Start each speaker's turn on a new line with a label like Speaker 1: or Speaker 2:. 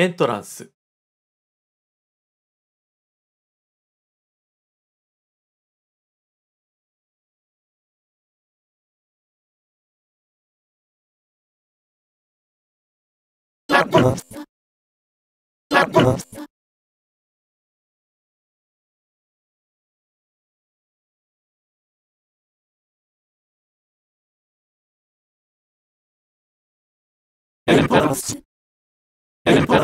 Speaker 1: エントランス。エントランス。エント